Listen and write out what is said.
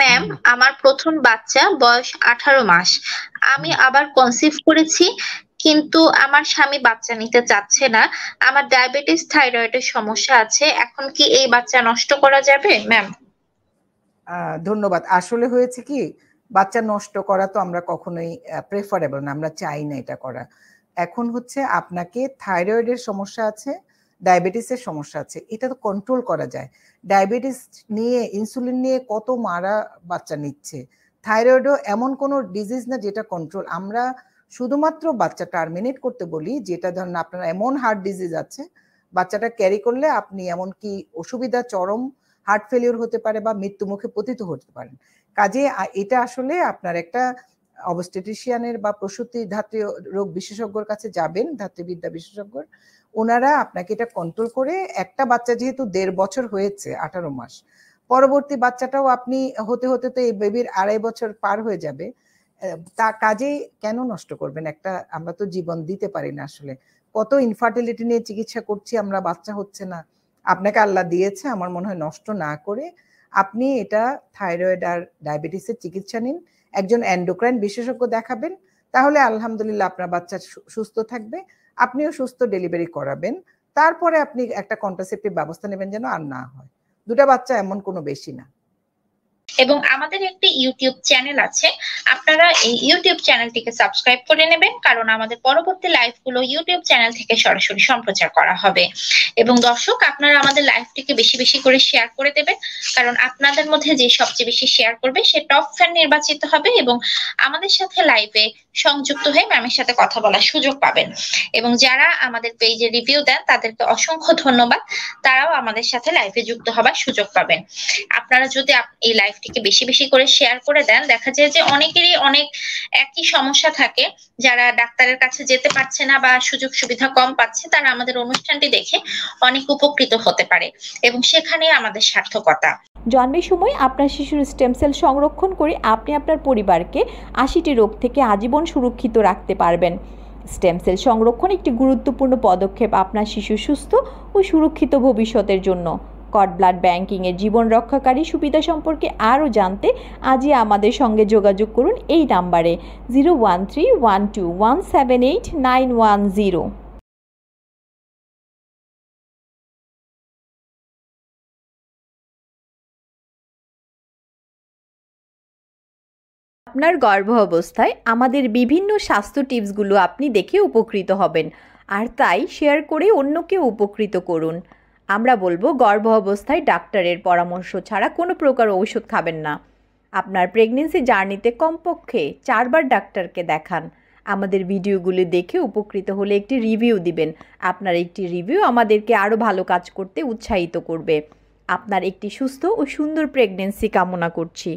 Ma'am আমার প্রথম বাচ্চা বয়স আঠারো মাস। আমি আবার কনসিভ করেছি, কিন্তু আমার স্বামী বাচ্চা নিতে চাচ্ছে না। আমার ডায়াবেটিস থাইরয়েডের সমস্যা আছে। এখন কি এই বাচ্চা নষ্ট করা যাবে ম্যাম ধন্যবাদ। আসলে হয়েছে কি, বাচ্চা নষ্ট করা তো আমরা কখনোই প্রেফারেবল না, আমরা চাই না এটা করা। এখন হচ্ছে আপনাকে থাইরয়েডের সমস্যা আছে ডায়াবেটিসের সমস্যা আছে, এটা তো কন্ট্রোল করা যায়। ডায়াবেটিস নিয়ে ইনসুলিন নিয়ে কত মারা বাচ্চা নিচ্ছে। থাইরয়েডও এমন কোনো ডিজিজ না যেটা কন্ট্রোল আমরা শুধুমাত্র বাচ্চা টার্মিনেট করতে বলি, যেটা ধরেন আপনার এমন হার্ট ডিজিজ আছে, বাচ্চাটা ক্যারি করলে আপনি এমনকি অসুবিধা, চরম হার্ট ফেলিওর হতে পারে বা মৃত্যুমুখে পতিত হতে পারেন। কাজে এটা আসলে আপনার একটা অবস্টেটিশিয়ানের বা প্রসূতি ধাত্রী রোগ বিশেষজ্ঞর কাছে যাবেন, ধাত্রীবিদ্যা বিশেষজ্ঞর। ওনারা আপনাকে এটা কন্ট্রোল করে, একটা বাচ্চা যেহেতু দেড় বছর হয়েছে, আঠারো মাস, পরবর্তী বাচ্চাটাও আপনি হতে হতে তো এই বেবির আড়াই বছর পার হয়ে যাবে তা কাজেই কেন নষ্ট করবেন? একটা আমরা তো জীবন দিতে পারি না আসলে। কত ইনফার্টিলিটি নিয়ে চিকিৎসা করছি আমরা, বাচ্চা হচ্ছে না। আপনাকে আল্লাহ দিয়েছে, আমার মনে হয় নষ্ট না করে আপনি এটা থাইরয়েড আর ডায়াবেটিসের চিকিৎসা নিন। একজন অ্যান্ডোক্রাইন বিশেষজ্ঞ দেখাবেন, তাহলে আলহামদুলিল্লাহ আপনার বাচ্চা সুস্থ থাকবে। আপনিও সুস্থ ডেলিভারি করাবেন। তারপরে আপনি একটা কন্ট্রাসেপ্টিভ ব্যবস্থা নেবেন যেন আর না হয়। দুটা বাচ্চা এমন কোনো বেশি না। এবং আমাদের একটি ইউটিউব চ্যানেল আছে। আপনারা এই ইউটিউব চ্যানেলটিকে সাবস্ক্রাইব করে নেবেন, কারণ আমাদের পরবর্তী লাইভগুলো ইউটিউব চ্যানেল থেকে সরাসরি সম্প্রচার করা হবে। এবং দর্শক, আপনারা আমাদের লাইভটিকে বেশি বেশি করে শেয়ার করে দেবেন, কারণ আপনাদের মধ্যে যে সবচেয়ে বেশি শেয়ার করবে, সে টপ ফ্যান নির্বাচিত হবে এবং আমাদের সাথে লাইভে সংযুক্ত হয়ে ম্যামের সাথে কথা বলার সুযোগ পাবেন। এবং যারা আমাদের পেজে রিভিউ দেন, তাদেরকে অসংখ্য ধন্যবাদ। তারাও আমাদের সাথে লাইভে যুক্ত হবার সুযোগ পাবেন। আপনারা যদি এই লাইভটিকে বেশি বেশি করে শেয়ার করে দেন, দেখা যায় যে অনেকেরই অনেক একই সমস্যা থাকে। যারা ডাক্তারের কাছে যেতে পারছে না বা সুযোগ সুবিধা কম পাচ্ছে, তারা আমাদের অনুষ্ঠানটি দেখে অনেক উপকৃত হতে পারে। এবং সেখানে আমাদের সার্থকতা। জন্মের সময় আপনার শিশুর স্টেম সেল সংরক্ষণ করে আপনি আপনার পরিবারকে আশিটি রোগ থেকে আজীবন সুরক্ষিত রাখতে পারবেন। স্টেম সেল সংরক্ষণ একটি গুরুত্বপূর্ণ পদক্ষেপ আপনার শিশু সুস্থ ও সুরক্ষিত ভবিষ্যতের জন্য। কড ব্লাড ব্যাংকিংয়ের জীবন রক্ষাকারী সুবিধা সম্পর্কে আরও জানতে আজই আমাদের সঙ্গে যোগাযোগ করুন এই নাম্বারে zero one three one two one seven eight nine one zero আপনার গর্ভ অবস্থায় আমাদের বিভিন্ন স্বাস্থ্য টিপসগুলো আপনি দেখে উপকৃত হবেন। আর তাই শেয়ার করে অন্যকে উপকৃত করুন। আমরা বলব গর্ভ অবস্থায় ডাক্তারের পরামর্শ ছাড়া কোনো প্রকার ঔষধ খাবেন না। আপনার প্রেগনেন্সি জার্নিতে কমপক্ষে চারবার ডাক্তারকে দেখান। আমাদের ভিডিওগুলি দেখে উপকৃত হলে একটি রিভিউ দিবেন। আপনার একটি রিভিউ আমাদেরকে আরও ভালো কাজ করতে উৎসাহিত করবে। আপনার একটি সুস্থ ও সুন্দর প্রেগনেন্সি কামনা করছি।